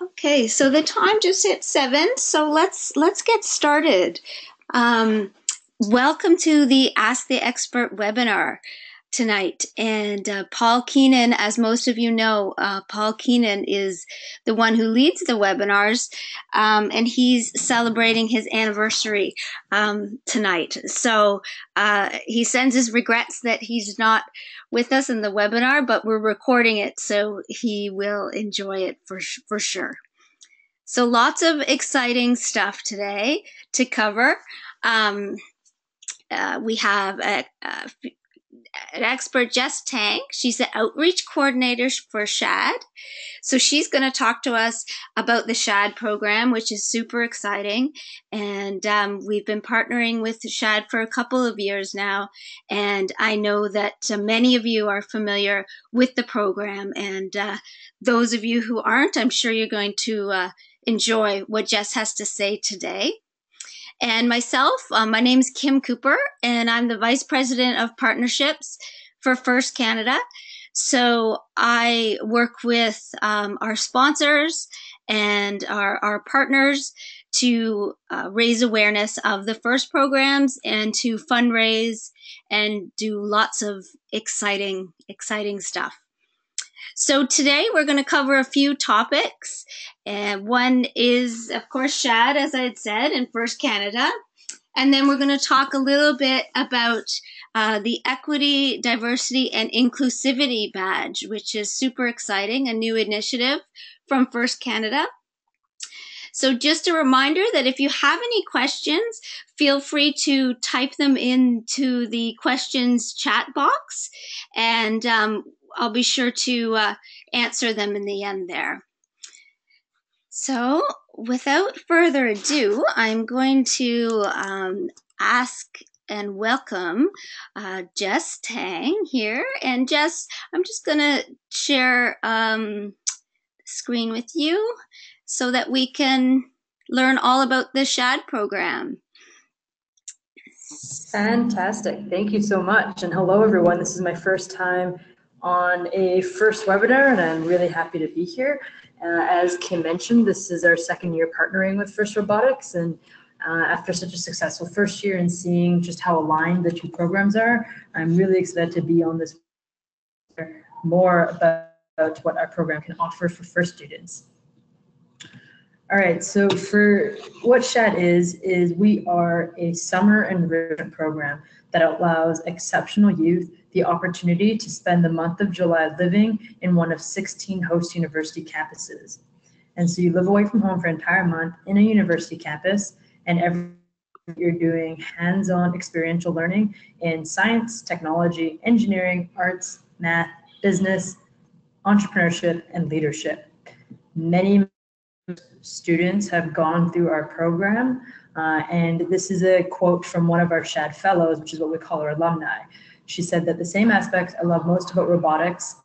Okay, so the time just hit seven, so let's let's get started. Um, welcome to the Ask the Expert webinar tonight. And uh, Paul Keenan, as most of you know, uh, Paul Keenan is the one who leads the webinars, um, and he's celebrating his anniversary um, tonight. So uh, he sends his regrets that he's not with us in the webinar, but we're recording it, so he will enjoy it for for sure. So lots of exciting stuff today to cover. Um, uh, we have a, a expert, Jess Tang. She's the outreach coordinator for SHAD. So she's going to talk to us about the SHAD program, which is super exciting. And um, we've been partnering with SHAD for a couple of years now. And I know that uh, many of you are familiar with the program. And uh, those of you who aren't, I'm sure you're going to uh, enjoy what Jess has to say today. And myself, um, my name is Kim Cooper, and I'm the Vice President of Partnerships for First Canada. So I work with um, our sponsors and our, our partners to uh, raise awareness of the FIRST programs and to fundraise and do lots of exciting, exciting stuff. So today we're going to cover a few topics. And one is, of course, SHAD, as I had said, in First Canada. And then we're going to talk a little bit about uh, the Equity, Diversity, and Inclusivity Badge, which is super exciting, a new initiative from First Canada. So just a reminder that if you have any questions, feel free to type them into the questions chat box and um, I'll be sure to uh, answer them in the end there. So, without further ado, I'm going to um, ask and welcome uh, Jess Tang here. And Jess, I'm just going to share um, the screen with you so that we can learn all about the SHAD program. Fantastic. Thank you so much. And hello, everyone. This is my first time on a first webinar, and I'm really happy to be here. Uh, as Kim mentioned, this is our second year partnering with FIRST Robotics, and uh, after such a successful first year and seeing just how aligned the two programs are, I'm really excited to be on this more about what our program can offer for FIRST students. All right, so for what SHAD is, is we are a summer enrichment program that allows exceptional youth the opportunity to spend the month of July living in one of 16 host university campuses. And so you live away from home for an entire month in a university campus, and every you're doing hands-on experiential learning in science, technology, engineering, arts, math, business, entrepreneurship, and leadership. Many students have gone through our program, uh, and this is a quote from one of our SHAD fellows, which is what we call our alumni. She said that the same aspects I love most about robotics,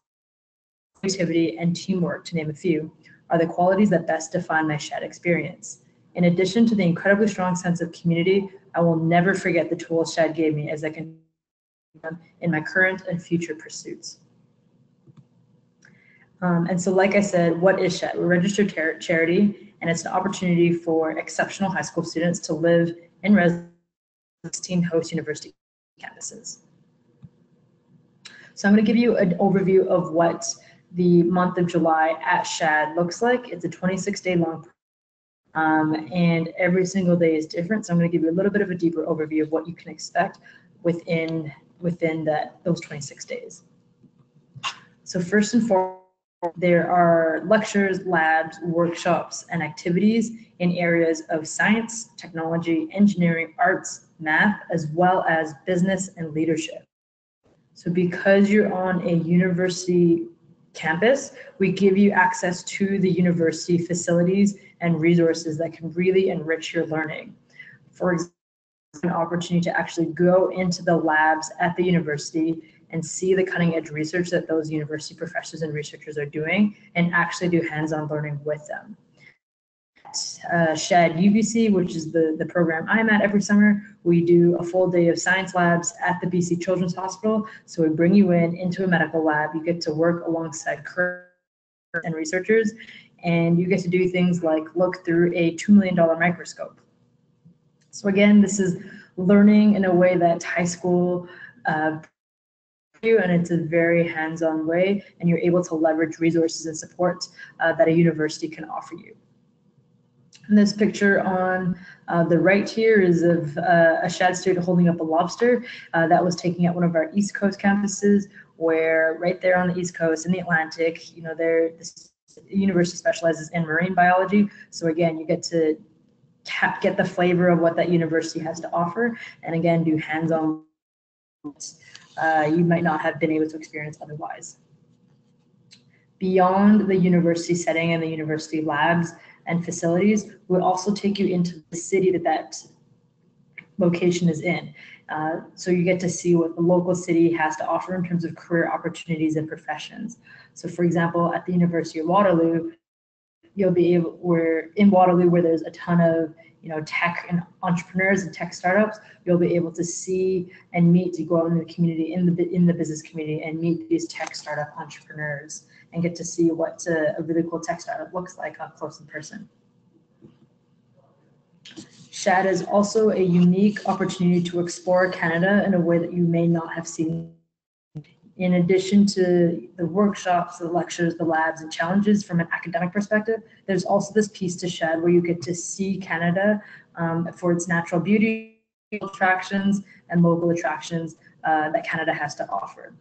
creativity, and teamwork, to name a few, are the qualities that best define my SHAD experience. In addition to the incredibly strong sense of community, I will never forget the tools SHAD gave me as I can in my current and future pursuits. Um, and so, like I said, what is SHAD? We're a registered charity, and it's an opportunity for exceptional high school students to live in residence 16 host university campuses. So I'm going to give you an overview of what the month of July at Shad looks like. It's a 26 day long um, and every single day is different. So I'm going to give you a little bit of a deeper overview of what you can expect within within that those 26 days. So first and foremost, there are lectures, labs, workshops, and activities in areas of science, technology, engineering, arts, math, as well as business and leadership. So because you're on a university campus, we give you access to the university facilities and resources that can really enrich your learning. For example, an opportunity to actually go into the labs at the university and see the cutting edge research that those university professors and researchers are doing and actually do hands-on learning with them uh, SHAD UBC, which is the, the program I'm at every summer, we do a full day of science labs at the BC Children's Hospital. So we bring you in into a medical lab. You get to work alongside current and researchers and you get to do things like look through a $2 million microscope. So again, this is learning in a way that high school uh, you and it's a very hands-on way and you're able to leverage resources and support uh, that a university can offer you. And this picture on uh, the right here is of uh, a shad student holding up a lobster uh, that was taken at one of our East Coast campuses where right there on the East Coast in the Atlantic, you know, there this university specializes in marine biology. So again, you get to get the flavor of what that university has to offer and again, do hands-on uh, you might not have been able to experience otherwise. Beyond the university setting and the university labs and facilities, we also take you into the city that that location is in. Uh, so you get to see what the local city has to offer in terms of career opportunities and professions. So for example, at the University of Waterloo, you'll be able, we're in Waterloo where there's a ton of you know, tech and entrepreneurs and tech startups, you'll be able to see and meet to go out in the community, in the in the business community, and meet these tech startup entrepreneurs and get to see what a, a really cool tech startup looks like up close in person. SHAD is also a unique opportunity to explore Canada in a way that you may not have seen in addition to the workshops, the lectures, the labs, and challenges from an academic perspective, there's also this piece to SHAD where you get to see Canada um, for its natural beauty, attractions, and local attractions uh, that Canada has to offer.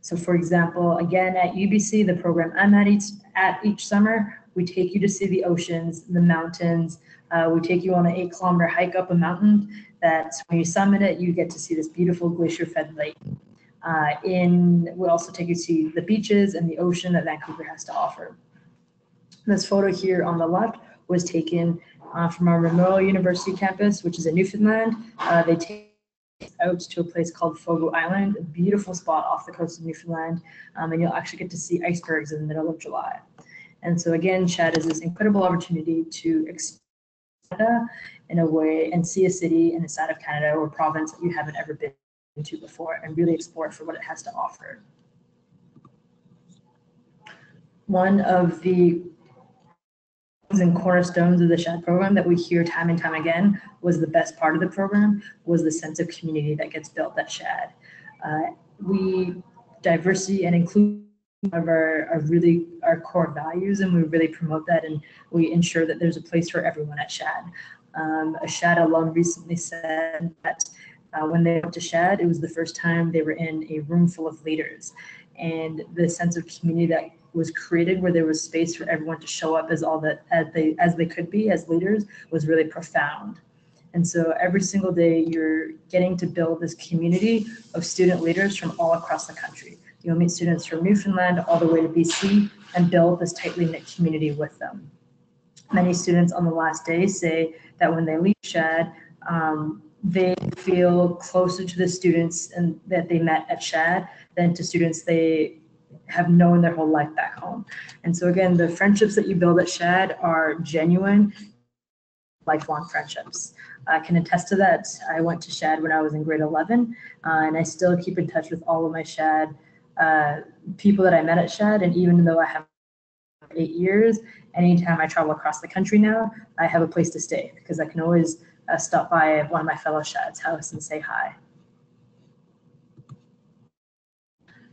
So for example, again, at UBC, the program I'm at each, at each summer, we take you to see the oceans, the mountains. Uh, we take you on an eight kilometer hike up a mountain that when you summit it, you get to see this beautiful glacier fed lake. Uh, in we'll also take you to the beaches and the ocean that Vancouver has to offer. This photo here on the left was taken uh, from our Memorial University campus, which is in Newfoundland. Uh, they take out to a place called Fogo Island, a beautiful spot off the coast of Newfoundland, um, and you'll actually get to see icebergs in the middle of July. And so again, Shad is this incredible opportunity to expand in a way and see a city in the side of Canada or province that you haven't ever been into before and really explore for what it has to offer. One of the and cornerstones of the SHAD program that we hear time and time again was the best part of the program was the sense of community that gets built at SHAD. Uh, we diversity and inclusion of our really our core values and we really promote that and we ensure that there's a place for everyone at SHAD. Um, a SHAD alum recently said that uh, when they went to Shad, it was the first time they were in a room full of leaders. And the sense of community that was created where there was space for everyone to show up as all that as they as they could be as leaders was really profound. And so every single day you're getting to build this community of student leaders from all across the country. You'll meet students from Newfoundland all the way to BC and build this tightly knit community with them. Many students on the last day say that when they leave Shad, um, they feel closer to the students and that they met at Shad than to students they have known their whole life back home. And so again, the friendships that you build at Shad are genuine, lifelong friendships. I can attest to that. I went to Shad when I was in grade 11, uh, and I still keep in touch with all of my Shad uh, people that I met at Shad. And even though I have eight years, anytime I travel across the country now, I have a place to stay because I can always uh, stop by one of my fellow Shad's house and say hi.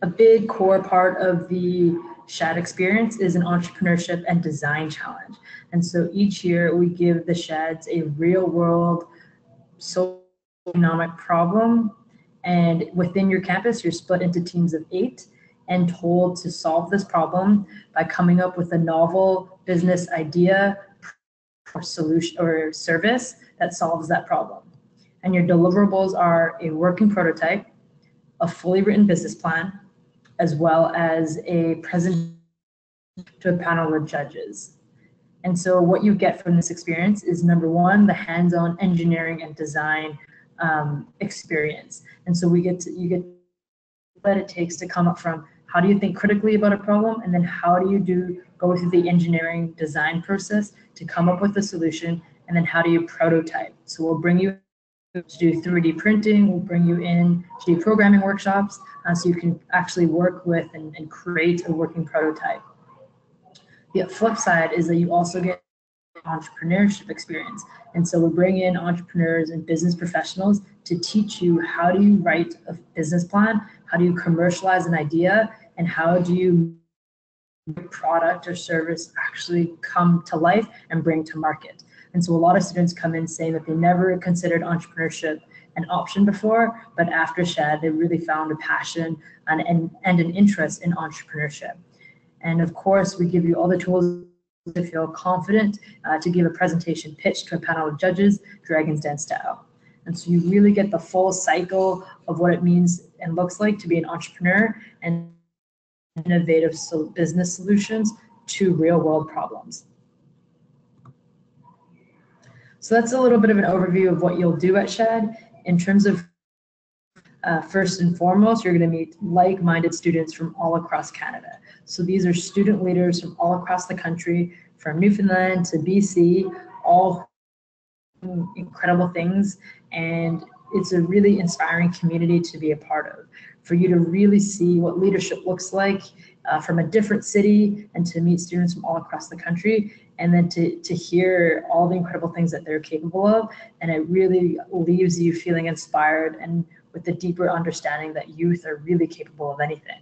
A big core part of the Shad experience is an entrepreneurship and design challenge. And so each year we give the Shads a real world socioeconomic problem. And within your campus, you're split into teams of eight and told to solve this problem by coming up with a novel business idea or solution or service that solves that problem. And your deliverables are a working prototype, a fully written business plan, as well as a presentation to a panel of judges. And so what you get from this experience is number one, the hands-on engineering and design um, experience. And so we get to, you get what it takes to come up from how do you think critically about a problem and then how do you do go through the engineering design process to come up with a solution and then how do you prototype? So we'll bring you to do 3D printing, we'll bring you in to do programming workshops uh, so you can actually work with and, and create a working prototype. The flip side is that you also get entrepreneurship experience. And so we bring in entrepreneurs and business professionals to teach you how do you write a business plan, how do you commercialize an idea, and how do you product or service actually come to life and bring to market. And so a lot of students come in saying that they never considered entrepreneurship an option before, but after SHAD, they really found a passion and, and, and an interest in entrepreneurship. And of course, we give you all the tools to feel confident uh, to give a presentation pitch to a panel of judges, Dragon's Den style. And so you really get the full cycle of what it means and looks like to be an entrepreneur and innovative business solutions to real world problems. So that's a little bit of an overview of what you'll do at SHAD. In terms of uh, first and foremost, you're going to meet like-minded students from all across Canada. So these are student leaders from all across the country, from Newfoundland to BC, all incredible things. And it's a really inspiring community to be a part of. For you to really see what leadership looks like uh, from a different city and to meet students from all across the country and then to, to hear all the incredible things that they're capable of. And it really leaves you feeling inspired and with the deeper understanding that youth are really capable of anything.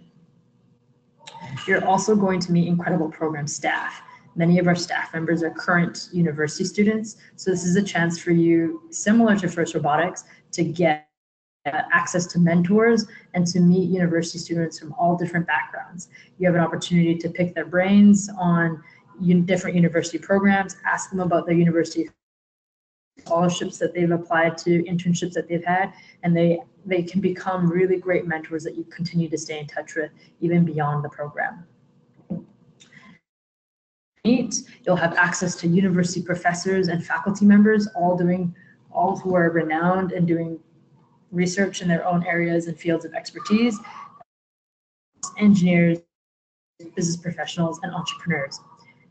You're also going to meet incredible program staff. Many of our staff members are current university students, so this is a chance for you, similar to FIRST Robotics, to get Uh, access to mentors and to meet university students from all different backgrounds. You have an opportunity to pick their brains on different university programs, ask them about their university scholarships that they've applied to, internships that they've had, and they they can become really great mentors that you continue to stay in touch with even beyond the program. You'll have access to university professors and faculty members, all doing, all who are renowned and doing research in their own areas and fields of expertise, engineers, business professionals, and entrepreneurs.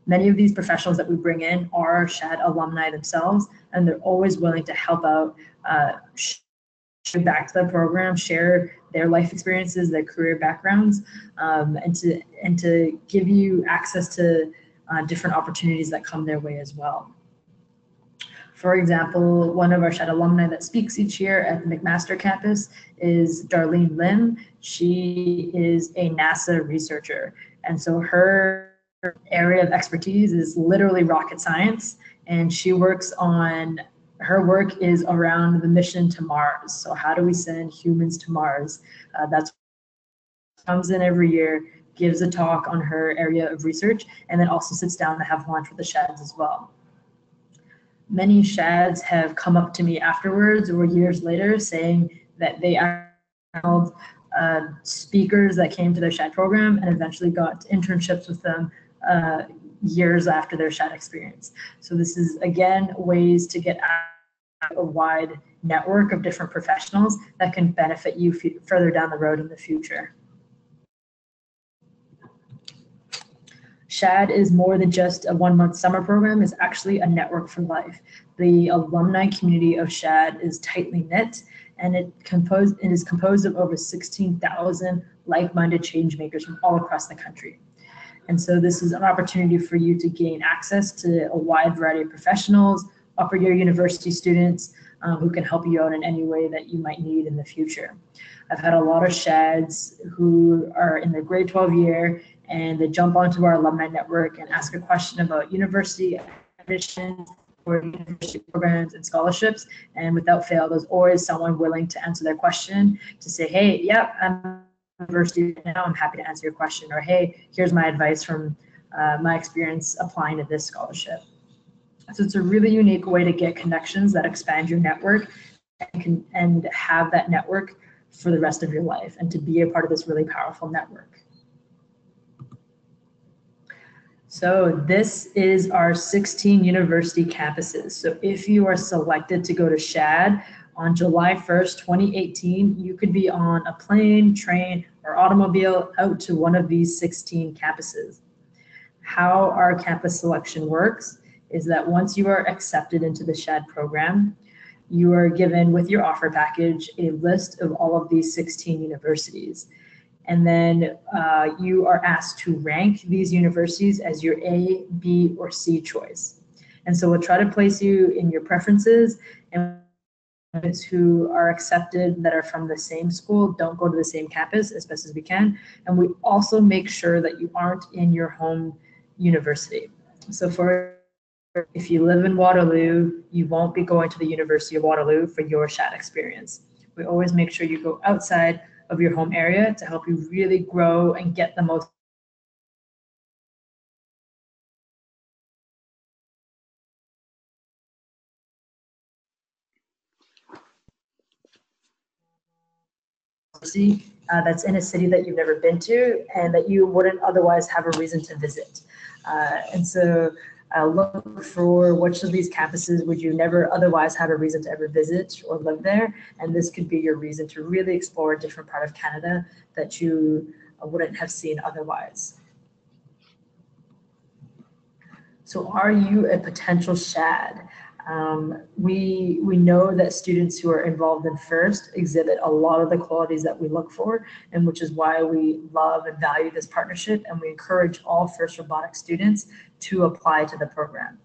Many of these professionals that we bring in are SHAD alumni themselves, and they're always willing to help out, uh, back to the program, share their life experiences, their career backgrounds, um, and to and to give you access to uh, different opportunities that come their way as well. For example, one of our Shad alumni that speaks each year at the McMaster campus is Darlene Lim. She is a NASA researcher. And so her area of expertise is literally rocket science. And she works on her work is around the mission to Mars. So how do we send humans to Mars? Uh, that's comes in every year, gives a talk on her area of research, and then also sits down to have lunch with the Shads as well. Many Shads have come up to me afterwards or years later saying that they held uh, speakers that came to their Shad program and eventually got internships with them uh, years after their SHAD experience. So this is, again, ways to get a wide network of different professionals that can benefit you further down the road in the future. SHAD is more than just a one month summer program, it's actually a network for life. The alumni community of SHAD is tightly knit and it, composed, it is composed of over 16,000 like-minded change makers from all across the country. And so this is an opportunity for you to gain access to a wide variety of professionals, upper year university students um, who can help you out in any way that you might need in the future. I've had a lot of shads who are in their grade 12 year and they jump onto our alumni network and ask a question about university admissions or university programs and scholarships. And without fail, there's always someone willing to answer their question to say, hey, yep, I'm university now, I'm happy to answer your question. Or, hey, here's my advice from uh, my experience applying to this scholarship. So it's a really unique way to get connections that expand your network and, can, and have that network for the rest of your life and to be a part of this really powerful network. So this is our 16 university campuses. So if you are selected to go to SHAD, on July 1st, 2018, you could be on a plane, train, or automobile out to one of these 16 campuses. How our campus selection works is that once you are accepted into the SHAD program, you are given with your offer package a list of all of these 16 universities. And then uh, you are asked to rank these universities as your A, B, or C choice. And so we'll try to place you in your preferences and who are accepted that are from the same school don't go to the same campus as best as we can. And we also make sure that you aren't in your home university. So for if you live in Waterloo, you won't be going to the University of Waterloo for your SHAD experience. We always make sure you go outside of your home area to help you really grow and get the most uh, that's in a city that you've never been to and that you wouldn't otherwise have a reason to visit. Uh, and so uh, look for which of these campuses would you never otherwise have a reason to ever visit or live there. And this could be your reason to really explore a different part of Canada that you wouldn't have seen otherwise. So are you a potential SHAD? Um, we, we know that students who are involved in FIRST exhibit a lot of the qualities that we look for, and which is why we love and value this partnership, and we encourage all FIRST robotics students to apply to the program.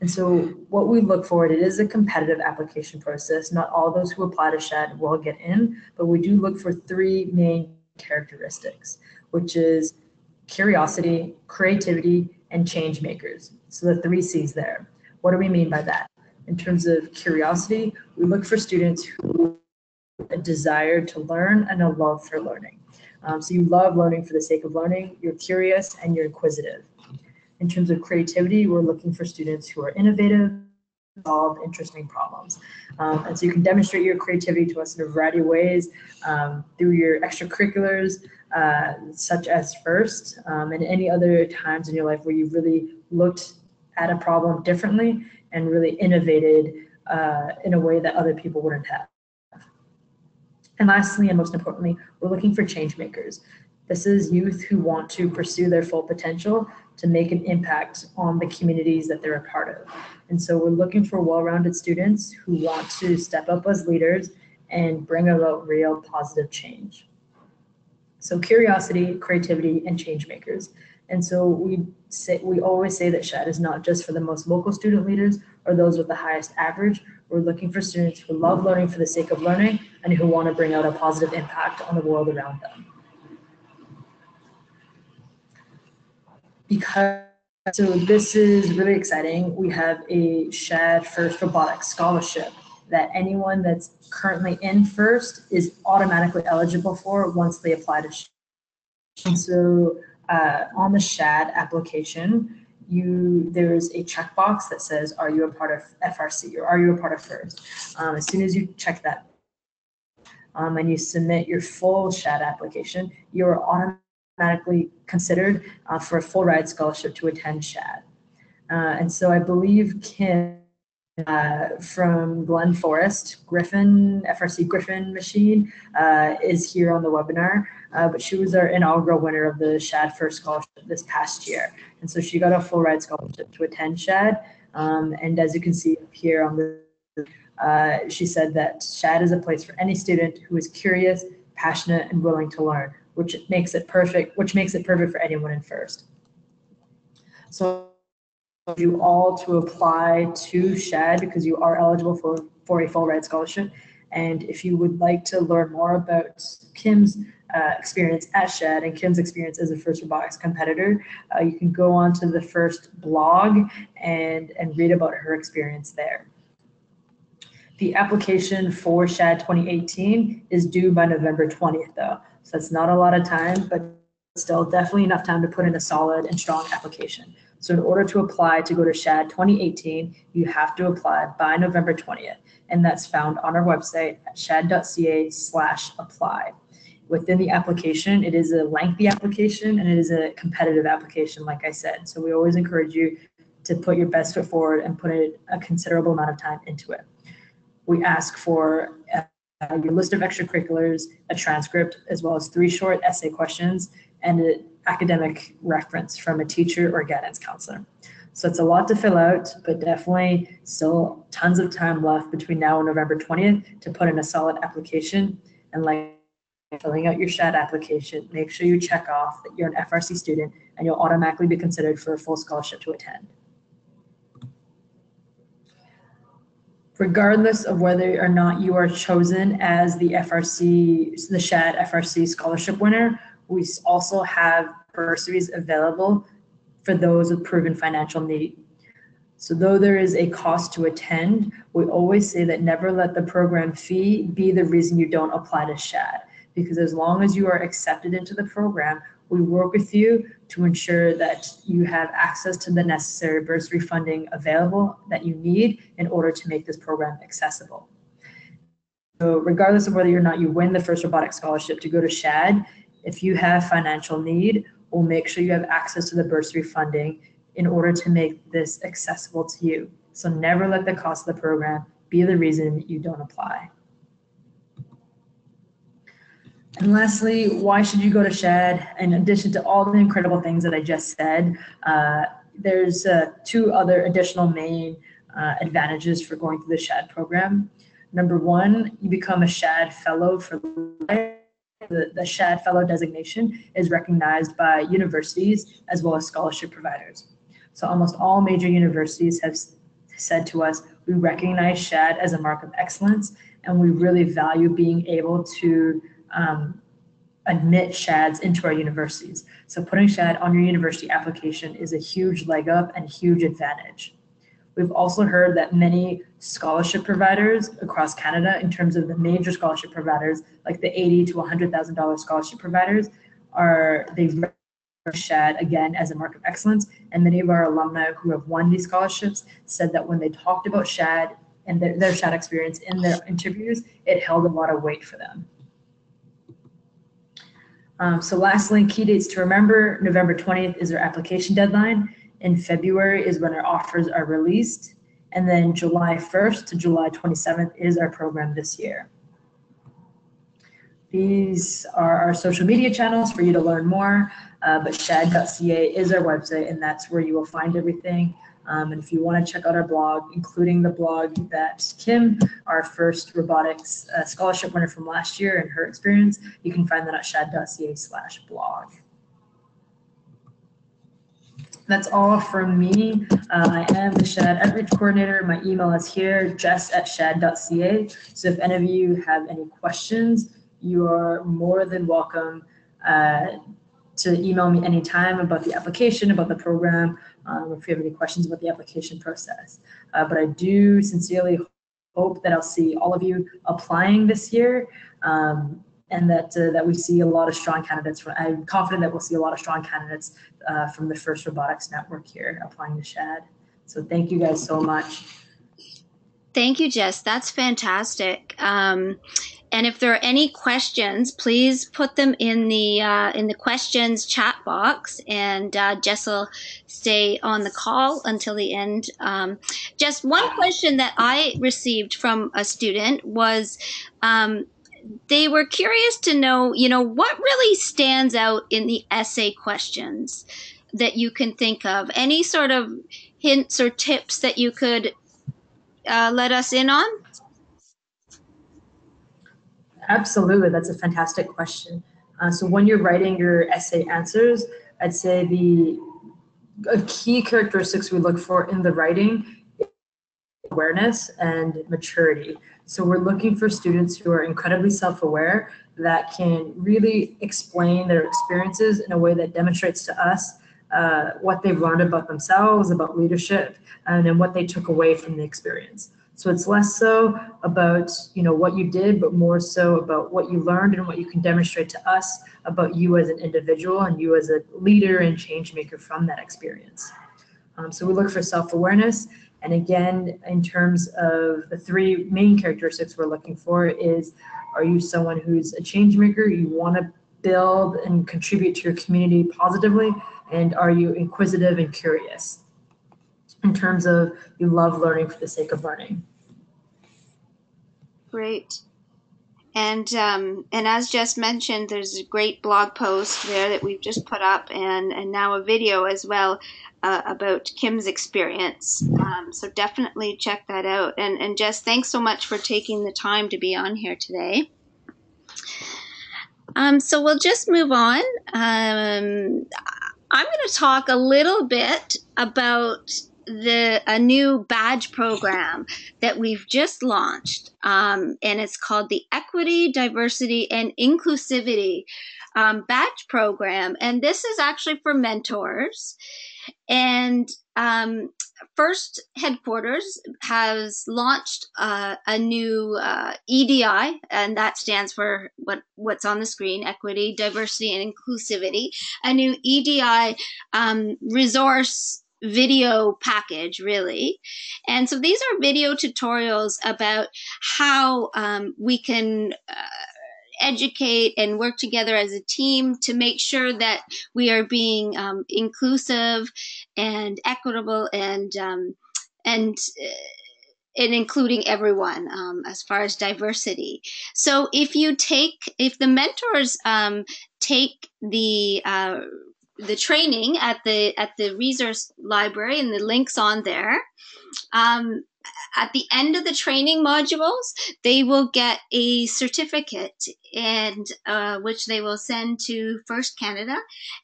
And so what we look for, it is a competitive application process. Not all those who apply to SHAD will get in, but we do look for three main characteristics, which is curiosity, creativity, and change makers. So the three C's there. What do we mean by that? In terms of curiosity, we look for students who a desire to learn and a love for learning. Um, so you love learning for the sake of learning, you're curious and you're inquisitive. In terms of creativity, we're looking for students who are innovative, solve interesting problems. Um, and so you can demonstrate your creativity to us in a variety of ways um, through your extracurriculars, uh, such as FIRST, um, and any other times in your life where you've really looked at a problem differently and really innovated uh, in a way that other people wouldn't have. And lastly, and most importantly, we're looking for change makers. This is youth who want to pursue their full potential to make an impact on the communities that they're a part of. And so we're looking for well-rounded students who want to step up as leaders and bring about real positive change. So curiosity, creativity, and change makers. And so we say we always say that SHAD is not just for the most vocal student leaders or those with the highest average. We're looking for students who love learning for the sake of learning and who want to bring out a positive impact on the world around them. Because so this is really exciting. We have a SHAD First Robotics Scholarship that anyone that's currently in FIRST is automatically eligible for once they apply to SHAD. And so uh, on the SHAD application, you there's a checkbox that says, are you a part of FRC or are you a part of FIRST? Um, as soon as you check that um, and you submit your full SHAD application, you're automatically considered uh, for a full ride scholarship to attend SHAD. Uh, and so I believe Kim uh, from Glen Forest, Griffin, FRC Griffin machine, uh, is here on the webinar. Uh, but she was our inaugural winner of the SHAD First Scholarship this past year. And so she got a full ride scholarship to attend SHAD. Um, and as you can see here on the, uh, she said that SHAD is a place for any student who is curious, passionate, and willing to learn, which makes it perfect, which makes it perfect for anyone in FIRST. So you all to apply to SHAD because you are eligible for, for a full ride scholarship. And if you would like to learn more about Kim's uh, experience at SHAD and Kim's experience as a FIRST robotics competitor, uh, you can go on to the FIRST blog and, and read about her experience there. The application for SHAD 2018 is due by November 20th though. So that's not a lot of time, but still definitely enough time to put in a solid and strong application. So in order to apply to go to SHAD 2018, you have to apply by November 20th. And that's found on our website at shad.ca slash apply. Within the application, it is a lengthy application and it is a competitive application, like I said. So we always encourage you to put your best foot forward and put a considerable amount of time into it. We ask for Uh, your list of extracurriculars, a transcript, as well as three short essay questions and an academic reference from a teacher or guidance counselor. So it's a lot to fill out, but definitely still tons of time left between now and November 20th to put in a solid application. And like filling out your SHAD application, make sure you check off that you're an FRC student and you'll automatically be considered for a full scholarship to attend. Regardless of whether or not you are chosen as the FRC, the SHAD FRC scholarship winner, we also have bursaries available for those with proven financial need. So though there is a cost to attend, we always say that never let the program fee be the reason you don't apply to SHAD. Because as long as you are accepted into the program, we work with you to ensure that you have access to the necessary bursary funding available that you need in order to make this program accessible. So regardless of whether or not you win the first robotic scholarship to go to SHAD, if you have financial need, we'll make sure you have access to the bursary funding in order to make this accessible to you. So never let the cost of the program be the reason you don't apply. And lastly, why should you go to SHAD? In addition to all the incredible things that I just said, uh, there's uh, two other additional main uh, advantages for going through the SHAD program. Number one, you become a SHAD fellow for life. The, the SHAD fellow designation is recognized by universities as well as scholarship providers. So almost all major universities have said to us, we recognize SHAD as a mark of excellence, and we really value being able to um, admit SHADs into our universities. So putting SHAD on your university application is a huge leg up and huge advantage. We've also heard that many scholarship providers across Canada, in terms of the major scholarship providers, like the eighty to $100,000 scholarship providers, are they SHAD again as a mark of excellence. And many of our alumni who have won these scholarships said that when they talked about SHAD and their, their SHAD experience in their interviews, it held a lot of weight for them. Um, so lastly, key dates to remember, November 20th is our application deadline. In February is when our offers are released. And then July 1st to July 27th is our program this year. These are our social media channels for you to learn more, uh, but shad.ca is our website and that's where you will find everything. Um, and if you want to check out our blog, including the blog that Kim, our first robotics uh, scholarship winner from last year and her experience, you can find that at shad.ca slash blog. That's all from me. Uh, I am the SHAD Outreach Coordinator. My email is here, jess at shad.ca. So if any of you have any questions, you are more than welcome uh, to email me anytime about the application, about the program, um, if you have any questions about the application process. Uh, but I do sincerely hope that I'll see all of you applying this year um, and that uh, that we see a lot of strong candidates. From, I'm confident that we'll see a lot of strong candidates uh, from the FIRST Robotics Network here applying to SHAD. So thank you guys so much. Thank you, Jess. That's fantastic. Um, and if there are any questions, please put them in the uh, in the questions chat box, and uh, Jess will stay on the call until the end. Um, just one question that I received from a student was. Um, they were curious to know, you know, what really stands out in the essay questions that you can think of. Any sort of hints or tips that you could uh, let us in on? Absolutely, that's a fantastic question. Uh, so when you're writing your essay answers, I'd say the key characteristics we look for in the writing awareness and maturity. So we're looking for students who are incredibly self-aware that can really explain their experiences in a way that demonstrates to us uh, what they've learned about themselves, about leadership, and then what they took away from the experience. So it's less so about, you know, what you did, but more so about what you learned and what you can demonstrate to us about you as an individual and you as a leader and change maker from that experience. Um, so we look for self-awareness. And again, in terms of the three main characteristics we're looking for is, are you someone who's a change maker? You want to build and contribute to your community positively? And are you inquisitive and curious? In terms of you love learning for the sake of learning. Great. And um, and as Jess mentioned, there's a great blog post there that we've just put up, and and now a video as well uh, about Kim's experience. Um, so definitely check that out. And and Jess, thanks so much for taking the time to be on here today. Um, so we'll just move on. Um, I'm going to talk a little bit about the a new badge program that we've just launched, um, and it's called the Equity, Diversity, and Inclusivity um, Badge Program. And this is actually for mentors. And um, First Headquarters has launched uh, a new uh, EDI, and that stands for what what's on the screen: equity, diversity, and inclusivity. A new EDI um, resource video package, really. And so these are video tutorials about how um, we can. Uh, educate and work together as a team to make sure that we are being um, inclusive and equitable and um, and uh, and including everyone um, as far as diversity. So if you take if the mentors um, take the uh, the training at the at the resource library and the links on there um, at the end of the training modules, they will get a certificate and uh, which they will send to First Canada,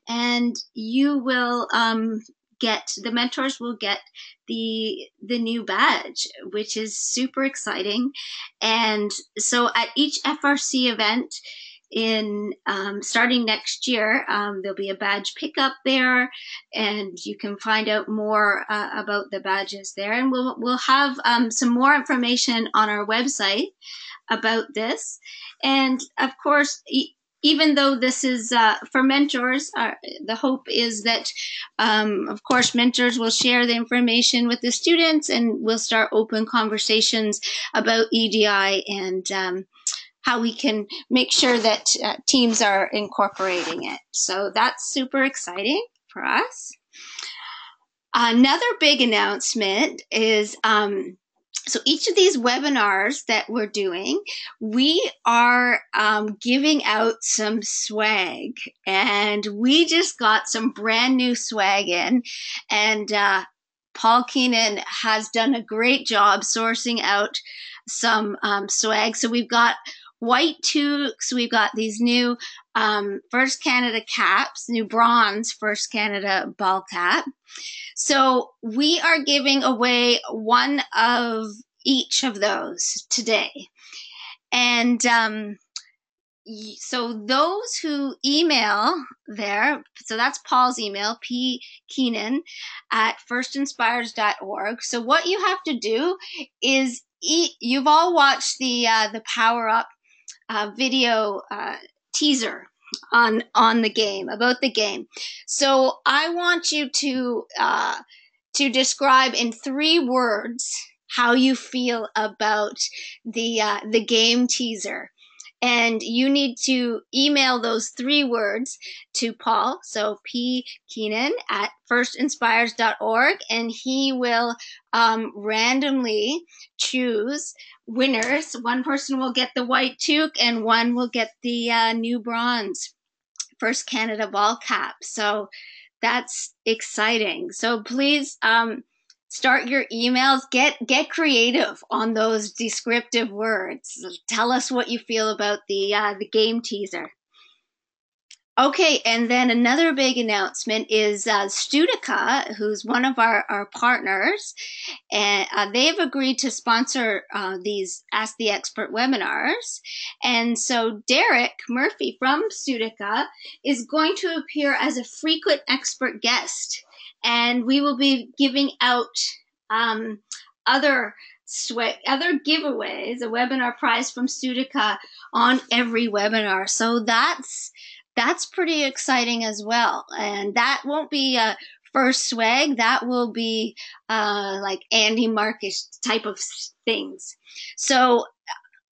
and you will um, get the mentors will get the the new badge, which is super exciting. And so at each FRC event, in um, starting next year. Um, there'll be a badge pickup there, and you can find out more uh, about the badges there. And we'll we'll have um, some more information on our website about this. And of course. E- even though this is uh, for mentors, uh, the hope is that, um, of course, mentors will share the information with the students and we'll start open conversations about EDI and um, how we can make sure that uh, teams are incorporating it. So that's super exciting for us. Another big announcement is um, so each of these webinars that we're doing, we are um, giving out some swag, and we just got some brand new swag in, and uh, Paul Keenan has done a great job sourcing out some um, swag. So we've got white toques. We've got these new um, First Canada caps, new bronze First Canada ball cap. So we are giving away one of each of those today. And um, so those who email there, so that's Paul's email, p keenan at firstinspires.org. So what you have to do is eat, you've all watched the uh, the Power Up uh, video uh, teaser on on the game about the game. So I want you to uh, to describe in three words how you feel about the uh, the game teaser. And you need to email those three words to Paul, so P. Keenan at firstinspires.org, and he will um, randomly choose winners. One person will get the white toque, and one will get the uh, new bronze First Canada ball cap. So that's exciting. So please um, start your emails. Get get creative on those descriptive words. Tell us what you feel about the uh, the game teaser. Okay, and then another big announcement is uh, Studica, who's one of our, our partners, and uh, they've agreed to sponsor uh, these Ask the Expert webinars. And so Derek Murphy from Studica is going to appear as a frequent expert guest, and we will be giving out um, other sweat other giveaways, a webinar prize from Studica on every webinar. So that's that's pretty exciting as well. And that won't be a first swag. That will be uh, like AndyMark-ish type of things. So,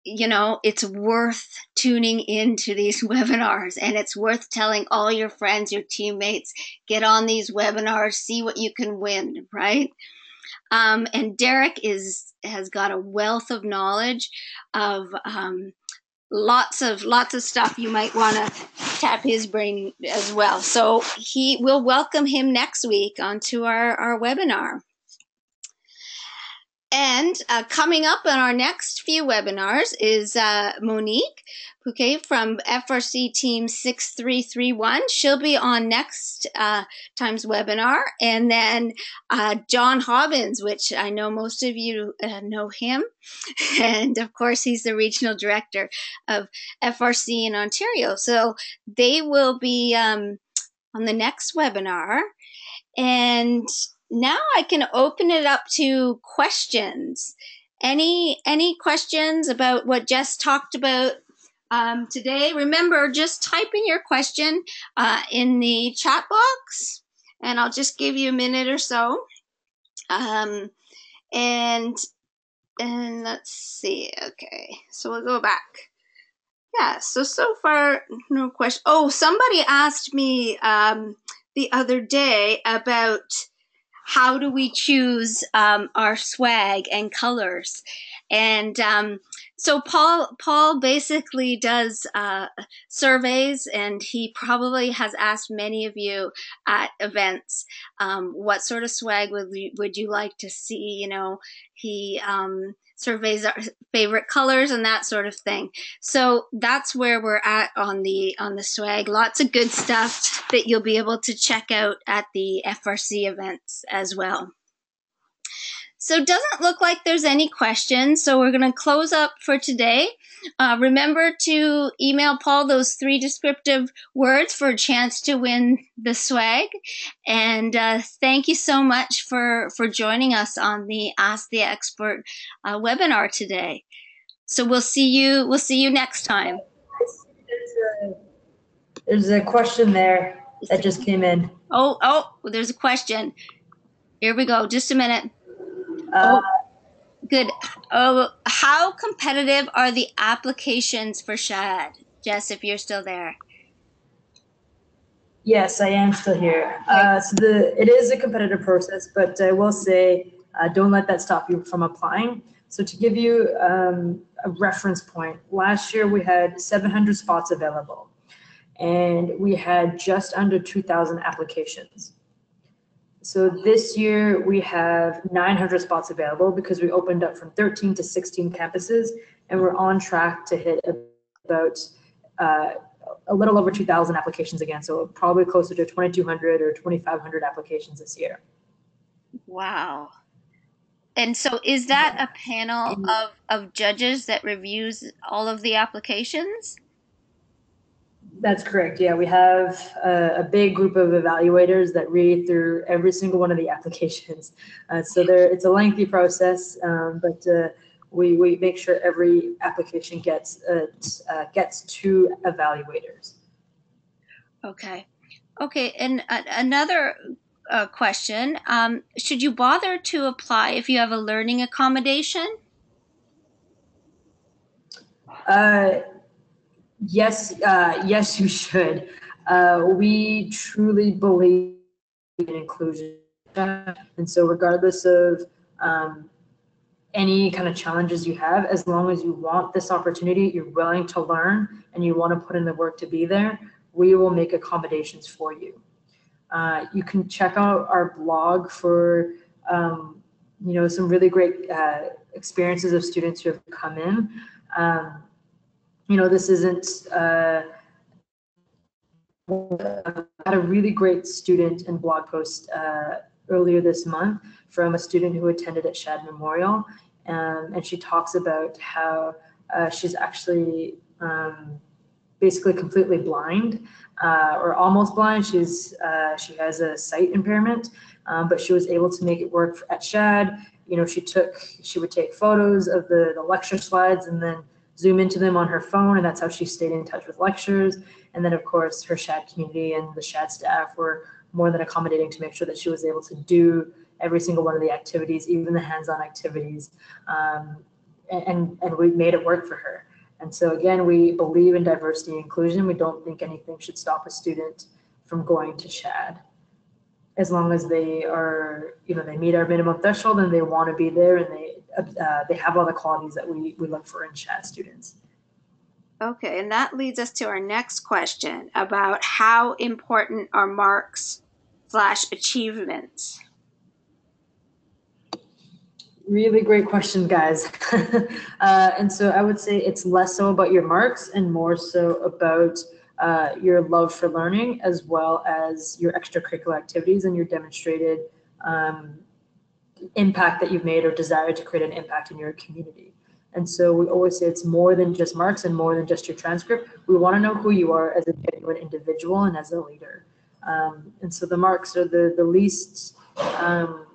you know, it's worth tuning into these webinars and it's worth telling all your friends, your teammates, get on these webinars, see what you can win, right? Um, and Derek is has got a wealth of knowledge of um, lots of lots of stuff you might want to tap his brain as well so he will welcome him next week onto our our webinar And uh, coming up on our next few webinars is uh, Monique Pouquet from FRC Team 6331. She'll be on next uh, time's webinar. And then uh, John Hobbins, which I know most of you uh, know him. And of course, he's the regional director of FRC in Ontario. So they will be um, on the next webinar. And now I can open it up to questions. Any any questions about what Jess talked about um, today? Remember, just type in your question uh, in the chat box, and I'll just give you a minute or so. Um, and and let's see. Okay, so we'll go back. Yeah. So so far, no question. Oh, somebody asked me um, the other day about how do we choose um, our swag and colors? And um, so paul paul basically does uh, surveys and he probably has asked many of you at events um, what sort of swag would you, would you like to see? You know he um, surveys our favorite colors and that sort of thing. So that's where we're at on the on the swag. Lots of good stuff that you'll be able to check out at the FRC events as well. So it doesn't look like there's any questions. So we're going to close up for today. Uh, remember to email Paul those three descriptive words for a chance to win the swag. And uh, thank you so much for, for joining us on the Ask the Expert uh, webinar today. So we'll see you. We'll see you next time. There's a, there's a question there that just came in. Oh, oh, there's a question. Here we go. Just a minute. Uh, oh, good. Oh, how competitive are the applications for SHAD? Jess, if you're still there. Yes, I am still here. Uh, so the it is a competitive process, but I will say uh, don't let that stop you from applying. So to give you um, a reference point, last year we had 700 spots available, and we had just under 2,000 applications. So this year we have 900 spots available because we opened up from 13 to 16 campuses and we're on track to hit about uh, a little over 2,000 applications again. So probably closer to 2,200 or 2,500 applications this year. Wow. And so is that a panel of, of judges that reviews all of the applications? That's correct. Yeah, we have a, a, big group of evaluators that read through every single one of the applications. Uh, so there, it's a lengthy process, um, but uh, we, we make sure every application gets uh, uh gets to evaluators. Okay, okay, and another uh, question: um, Should you bother to apply if you have a learning accommodation? Uh, Yes, uh, yes, you should. Uh, we truly believe in inclusion. And so regardless of um, any kind of challenges you have, as long as you want this opportunity, you're willing to learn and you want to put in the work to be there, we will make accommodations for you. Uh, you can check out our blog for um, you know some really great uh, experiences of students who have come in. Um, you know, this isn't, uh, had a really great student and blog post uh, earlier this month from a student who attended at Shad Memorial. Um, and she talks about how uh, she's actually um, basically completely blind uh, or almost blind. She's uh, she has a sight impairment, um, but she was able to make it work at Shad. You know, she took she would take photos of the the lecture slides and then zoom into them on her phone, and that's how she stayed in touch with lectures. And then, of course, her SHAD community and the SHAD staff were more than accommodating to make sure that she was able to do every single one of the activities, even the hands-on activities, um, and and we made it work for her. And so again, we believe in diversity and inclusion. We don't think anything should stop a student from going to SHAD as long as they are, you know, they meet our minimum threshold and they want to be there and they uh, they have all the qualities that we, we look for in SHAD students. Okay, and that leads us to our next question about how important are marks slash achievements? really great question, guys. uh, and so I would say it's less so about your marks and more so about uh, your love for learning as well as your extracurricular activities and your demonstrated um, impact that you've made or desire to create an impact in your community. And so we always say it's more than just marks and more than just your transcript. We want to know who you are as a genuine individual and as a leader. Um, and so the marks are the, the least um,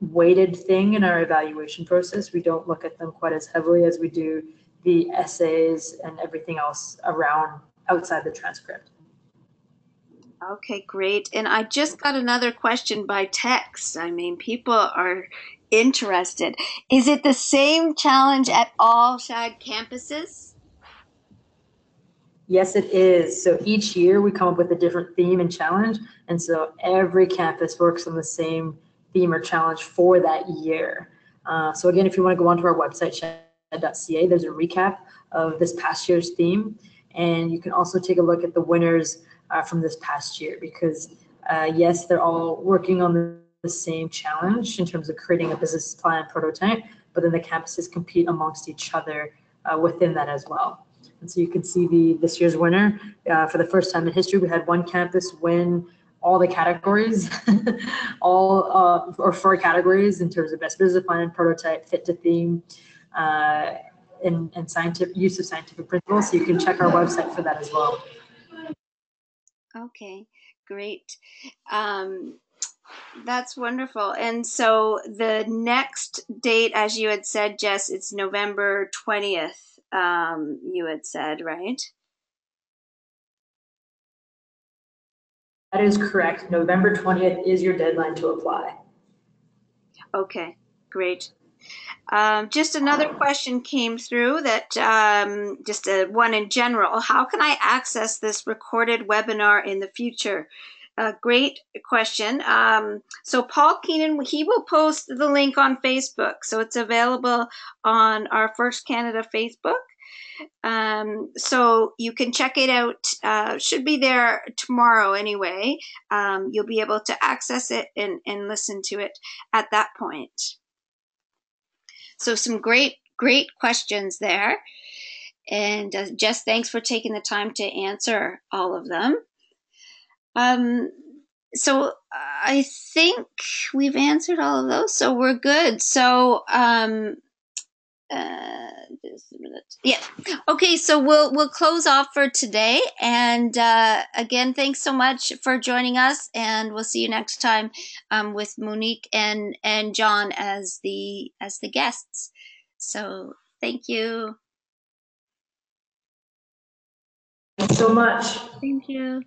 weighted thing in our evaluation process. We don't look at them quite as heavily as we do the essays and everything else around outside the transcript. Okay, great. And I just got another question by text. I mean, people are interested. Is it the same challenge at all SHAD campuses? Yes, it is. So each year we come up with a different theme and challenge. And so every campus works on the same theme or challenge for that year. Uh, so again, if you want to go onto our website, shad.ca, there's a recap of this past year's theme. And you can also take a look at the winners uh, from this past year because uh, yes, they're all working on the, same challenge in terms of creating a business plan prototype, but then the campuses compete amongst each other uh, within that as well. And so you can see the this year's winner. Uh, for the first time in history, we had one campus win all the categories, all uh, or four categories in terms of best business plan, prototype, fit to theme, uh, and, and scientific use of scientific principles. So you can check our website for that as well. Okay, great. Um, that's wonderful. And so the next date, as you had said, Jess, it's November 20th, um, you had said, right? That is correct. November 20th is your deadline to apply. Okay, great. Um, just another question came through that um, just a, one in general. How can I access this recorded webinar in the future? A great question. Um, so Paul Keenan, he will post the link on Facebook. So it's available on our First Canada Facebook. Um, so you can check it out. Uh, should be there tomorrow anyway. Um, you'll be able to access it and, and listen to it at that point. So some great, great questions there. And uh, Jess, thanks for taking the time to answer all of them. Um, so I think we've answered all of those, so we're good. So um, uh, just a minute. Yeah. Okay, so we'll we'll close off for today. And uh, again, thanks so much for joining us, and we'll see you next time um, with Monique and and John as the as the guests. So thank you. Thanks so much. Thank you.